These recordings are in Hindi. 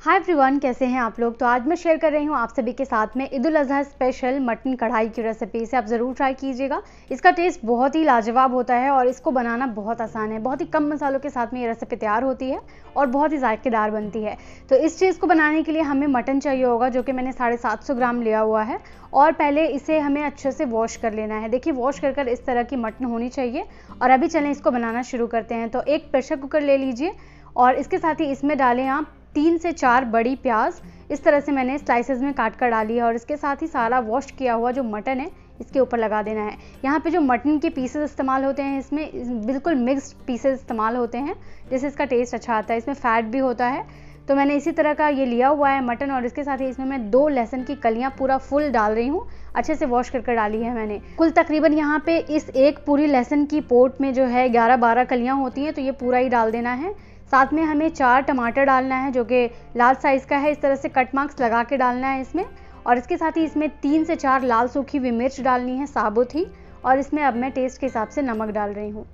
हाय एवरीवन कैसे हैं आप लोग? तो आज मैं शेयर कर रही हूँ आप सभी के साथ में ईद उल अजहा स्पेशल मटन कढ़ाई की रेसिपी इसे आप ज़रूर ट्राई कीजिएगा। इसका टेस्ट बहुत ही लाजवाब होता है और इसको बनाना बहुत आसान है। बहुत ही कम मसालों के साथ में ये रेसिपी तैयार होती है और बहुत ही जायकेदार बनती है। तो इस चीज़ को बनाने के लिए हमें मटन चाहिए होगा, जो कि मैंने साढ़े ग्राम लिया हुआ है और पहले इसे हमें अच्छे से वॉश कर लेना है। देखिए वॉश कर कर इस तरह की मटन होनी चाहिए और अभी चलें, इसको बनाना शुरू करते हैं। तो एक प्रेशर कुकर ले लीजिए और इसके साथ ही इसमें डालें आप तीन से चार बड़ी प्याज इस तरह से मैंने स्लाइसेस में काट कर डाली है और इसके साथ ही सारा वॉश किया हुआ जो मटन है, इसके ऊपर लगा देना है। यहाँ पे जो मटन के पीसेस इस्तेमाल होते हैं, इसमें बिल्कुल मिक्स्ड पीसेस इस्तेमाल होते हैं, जिससे इसका टेस्ट अच्छा आता है। इसमें फ़ैट भी होता है। तो मैंने इसी तरह का ये लिया हुआ है मटन और इसके साथ ही इसमें मैं दो लहसन की कलियाँ पूरा फुल डाल रही हूँ। अच्छे से वॉश करके कर डाली है मैंने। कुल तकरीबन यहाँ पे इस एक पूरी लहसन की पोट में जो है ग्यारह बारह कलियाँ होती हैं तो ये पूरा ही डाल देना है। साथ में हमें चार टमाटर डालना है, जो कि लाल साइज़ का है। इस तरह से कट मार्क्स लगा के डालना है इसमें। और इसके साथ ही इसमें तीन से चार लाल सूखी हुई मिर्च डालनी है, साबुत ही। और इसमें अब मैं टेस्ट के हिसाब से नमक डाल रही हूँ।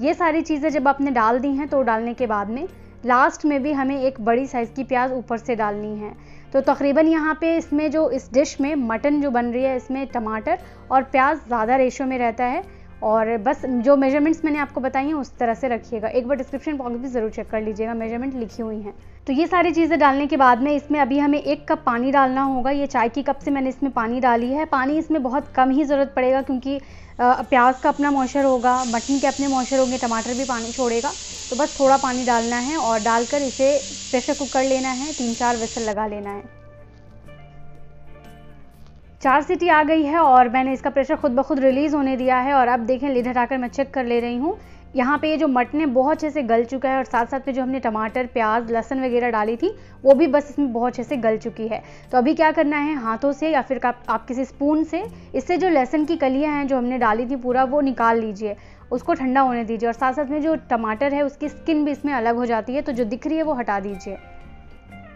ये सारी चीज़ें जब आपने डाल दी हैं तो डालने के बाद में लास्ट में भी हमें एक बड़ी साइज़ की प्याज ऊपर से डालनी है। तो तकरीबन यहाँ पे इसमें जो इस डिश में मटन जो बन रही है, इसमें टमाटर और प्याज ज़्यादा रेशो में रहता है। और बस जो मेजरमेंट्स मैंने आपको बताई हैं, उस तरह से रखिएगा। एक बार डिस्क्रिप्शन बॉक्स भी ज़रूर चेक कर लीजिएगा मेज़रमेंट लिखी हुई हैं। तो ये सारी चीज़ें डालने के बाद में इसमें अभी हमें एक कप पानी डालना होगा। ये चाय की कप से मैंने इसमें पानी डाली है। पानी इसमें बहुत कम ही ज़रूरत पड़ेगा क्योंकि प्याज का अपना मॉइस्चर होगा, मटन के अपने मॉइस्चर होंगे, टमाटर भी पानी छोड़ेगा। तो बस थोड़ा पानी डालना है और डालकर इसे प्रेशर कुकर लेना है, तीन चार विसल लगा लेना है। चार सीटी आ गई है और मैंने इसका प्रेशर खुद ब खुद रिलीज़ होने दिया है और अब देखें लिड हटाकर मैं चेक कर ले रही हूँ। यहाँ पे ये जो मटन है बहुत अच्छे से गल चुका है और साथ साथ में जो हमने टमाटर प्याज लहसन वगैरह डाली थी वो भी बस इसमें बहुत अच्छे से गल चुकी है। तो अभी क्या करना है हाथों से या फिर आप, आप किसी स्पून से इससे जो लहसन की कलियाँ हैं जो हमने डाली थी पूरा वो निकाल लीजिए। उसको ठंडा होने दीजिए और साथ साथ में जो टमाटर है उसकी स्किन भी इसमें अलग हो जाती है तो जो दिख रही है वो हटा दीजिए।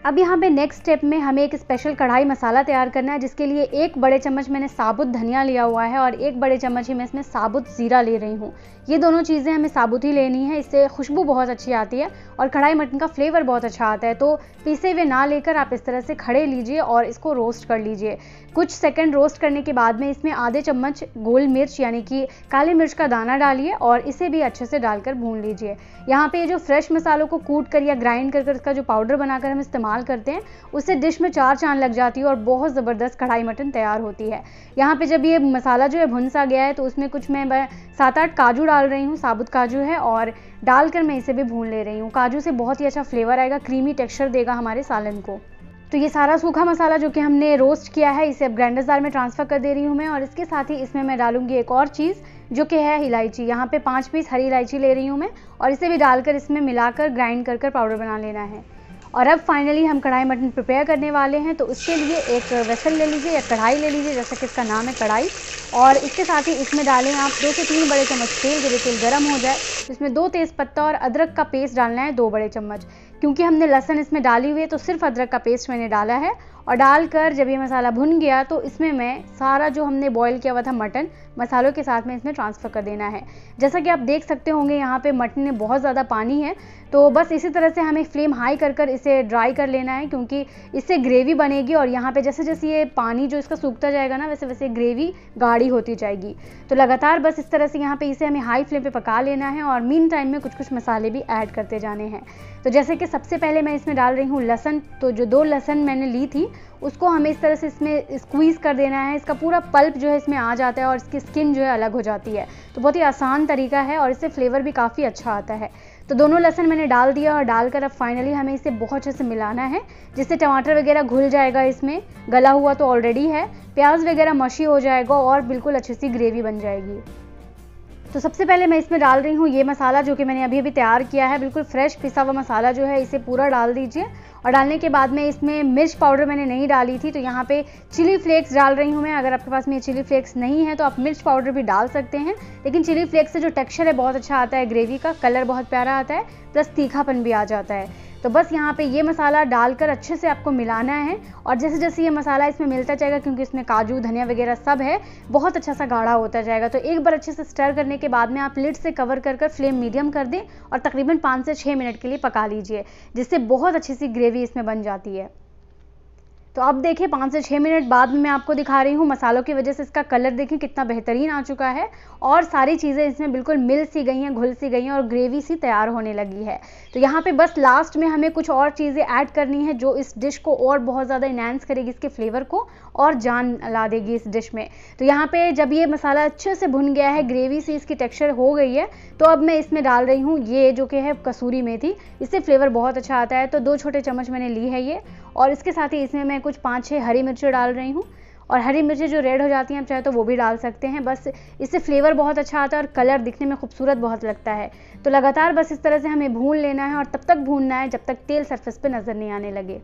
अब यहाँ पे नेक्स्ट स्टेप में हमें एक स्पेशल कढ़ाई मसाला तैयार करना है, जिसके लिए एक बड़े चम्मच मैंने साबुत धनिया लिया हुआ है और एक बड़े चम्मच ही मैं इसमें साबुत ज़ीरा ले रही हूँ। ये दोनों चीज़ें हमें साबुत ही लेनी है, इससे खुशबू बहुत अच्छी आती है और कढ़ाई मटन का फ्लेवर बहुत अच्छा आता है। तो पीसे हुए ना लेकर आप इस तरह से खड़े लीजिए और इसको रोस्ट कर लीजिए। कुछ सेकंड रोस्ट करने के बाद में इसमें आधे चम्मच गोल मिर्च, यानी कि काली मिर्च का दाना डालिए और इसे भी अच्छे से डालकर भून लीजिए। यहाँ पे जो फ्रेश मसालों को कूट कर या ग्राइंड कर इसका जो पाउडर बनाकर हम इस्तेमाल करते हैं, उससे डिश में चार चाँद लग जाती है और बहुत ज़बरदस्त कढ़ाई मटन तैयार होती है। यहाँ पे जब ये मसाला जो है भुन सा गया है तो उसमें कुछ मैं सात आठ काजू डाल रही हूँ, साबुत काजू है, और डालकर मैं इसे भी भून ले रही हूँ। काजू से बहुत ही अच्छा फ्लेवर आएगा, क्रीमी टेक्स्चर देगा हमारे सालन को। तो ये सारा सूखा मसाला जो कि हमने रोस्ट किया है, इसे अब ग्राइंडर जार में ट्रांसफ़र कर दे रही हूँ मैं, और इसके साथ ही इसमें मैं डालूँगी एक और चीज़, जो कि है इलायची। यहाँ पे पाँच पीस हरी इलायची ले रही हूँ मैं, और इसे भी डालकर इसमें मिलाकर, ग्राइंड कर कर पाउडर बना लेना है। और अब फाइनली हम कढ़ाई मटन प्रिपेयर करने वाले हैं तो उसके लिए एक वेसल ले लीजिए या कढ़ाई ले लीजिए, जैसा कि इसका नाम है कढ़ाई। और इसके साथ ही इसमें डालें आप दो से तीन बड़े चम्मच तेल जब तेल गर्म हो जाए। इसमें दो तेज़ पत्ता और अदरक का पेस्ट डालना है, दो बड़े चम्मच। क्योंकि हमने लहसन इसमें डाली हुई है तो सिर्फ़ अदरक का पेस्ट मैंने डाला है। और डालकर जब ये मसाला भुन गया तो इसमें मैं सारा जो हमने बॉईल किया हुआ था मटन, मसालों के साथ में इसमें ट्रांसफ़र कर देना है। जैसा कि आप देख सकते होंगे, यहाँ पे मटन में बहुत ज़्यादा पानी है तो बस इसी तरह से हमें फ्लेम हाई कर कर इसे ड्राई कर लेना है, क्योंकि इससे ग्रेवी बनेगी और यहाँ पे जैसे जैसे ये पानी जो इसका सूखता जाएगा ना, वैसे वैसे ग्रेवी गाढ़ी होती जाएगी। तो लगातार बस इस तरह से यहाँ पे इसे हमें हाई फ्लेम पे पका लेना है और मीन टाइम में कुछ कुछ मसाले भी ऐड करते जाने हैं। तो जैसे कि सबसे पहले मैं इसमें डाल रही हूँ लहसन तो जो दो लहसन मैंने ली थी उसको हमें इस तरह से इसमें स्क्वीज़ कर देना है। इसका पूरा पल्प जो है इसमें आ जाता है और इसकी स्किन जो है अलग हो जाती है। तो बहुत ही आसान तरीका है और इससे फ्लेवर भी काफ़ी अच्छा आता है। तो दोनों लहसन मैंने डाल दिया और डालकर अब फाइनली हमें इसे बहुत अच्छे से मिलाना है, जिससे टमाटर वगैरह घुल जाएगा इसमें। गला हुआ तो ऑलरेडी है। प्याज वगैरह मशी हो जाएगा और बिल्कुल अच्छी सी ग्रेवी बन जाएगी। तो सबसे पहले मैं इसमें डाल रही हूँ ये मसाला जो कि मैंने अभी अभी तैयार किया है। बिल्कुल फ्रेश पिसा हुआ मसाला जो है, इसे पूरा डाल दीजिए। और डालने के बाद में इसमें मिर्च पाउडर मैंने नहीं डाली थी तो यहाँ पे चिली फ्लेक्स डाल रही हूँ मैं। अगर आपके पास में चिली फ्लेक्स नहीं है तो आप मिर्च पाउडर भी डाल सकते हैं। लेकिन चिली फ्लेक्स से जो टेक्स्चर है, बहुत अच्छा आता है ग्रेवी का, कलर बहुत प्यारा आता है, प्लस तीखापन भी आ जाता है। तो बस यहाँ पे ये मसाला डालकर अच्छे से आपको मिलाना है। और जैसे जैसे ये मसाला इसमें मिलता जाएगा, क्योंकि इसमें काजू, धनिया वगैरह सब है, बहुत अच्छा सा गाढ़ा होता जाएगा। तो एक बार अच्छे से स्टर करने के बाद में आप लिड से कवर कर कर फ्लेम मीडियम कर दें और तकरीबन पाँच से छः मिनट के लिए पका लीजिए, जिससे बहुत अच्छी सी ग्रेवी इसमें बन जाती है। तो अब देखिए, पाँच से छः मिनट बाद में मैं आपको दिखा रही हूँ मसालों की वजह से इसका कलर देखिए कितना बेहतरीन आ चुका है और सारी चीज़ें इसमें बिल्कुल मिल सी गई हैं, घुल सी गई हैं और ग्रेवी सी तैयार होने लगी है। तो यहाँ पे बस लास्ट में हमें कुछ और चीज़ें ऐड करनी है जो इस डिश को और बहुत ज़्यादा इनहेंस करेगी इसके फ्लेवर को और जान ला देगी इस डिश में। तो यहाँ पे जब ये मसाला अच्छे से भुन गया है ग्रेवी से इसकी टेक्सचर हो गई है तो अब मैं इसमें डाल रही हूँ ये जो कि है कसूरी मेथी। इससे फ्लेवर बहुत अच्छा आता है। तो दो छोटे चम्मच मैंने ली है ये, और इसके साथ ही इसमें मैं कुछ पाँच छः हरी मिर्चें डाल रही हूँ। और हरी मिर्ची जो रेड हो जाती हैं, आप चाहे तो वो भी डाल सकते हैं। बस इससे फ्लेवर बहुत अच्छा आता है और कलर दिखने में खूबसूरत बहुत लगता है। तो लगातार बस इस तरह से हमें भून लेना है और तब तक भूनना है जब तक तेल सरफेस पे नज़र नहीं आने लगे।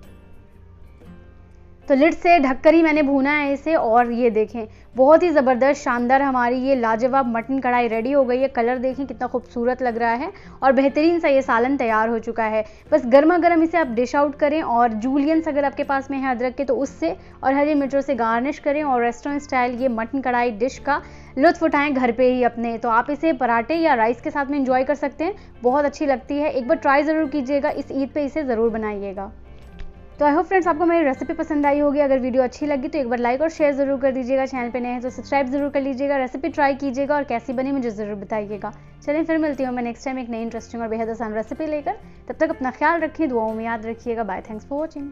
तो लिड से, ढककर ही मैंने भूना है इसे और ये देखें। बहुत ही ज़बरदस्त, शानदार हमारी ये लाजवाब मटन कढ़ाई रेडी हो गई है। कलर देखें, कितना खूबसूरत लग रहा है और बेहतरीन सा ये सालन तैयार हो चुका है। बस गर्मा गर्म इसे आप डिश आउट करें और जूलियंस अगर आपके पास में है अदरक के तो उससे और हरी मिर्चों से गार्निश करें और रेस्टोरेंट स्टाइल ये मटन कढ़ाई डिश का लुत्फ उठाएँ घर पे ही अपने। तो आप इसे पराठे या राइस के साथ में इंजॉय कर सकते हैं। बहुत अच्छी लगती है। एक बार ट्राई ज़रूर कीजिएगा। इस ईद पे इसे ज़रूर बनाइएगा। तो आई होप फ्रेंड्स आपको मेरी रेसिपी पसंद आई होगी। अगर वीडियो अच्छी लगी तो एक बार लाइक और शेयर ज़रूर कर दीजिएगा। चैनल पर नए हैं तो सब्सक्राइब ज़रूर कर लीजिएगा। रेसिपी ट्राई कीजिएगा और कैसी बनी मुझे ज़रूर बताइएगा। चलिए फिर मिलती हूँ मैं नेक्स्ट टाइम एक नई इंटरेस्टिंग और बेहद आसान रेसिपी लेकर। तब तक अपना ख्याल रखें, दुआओं में याद रखिएगा। Bye thanks for watching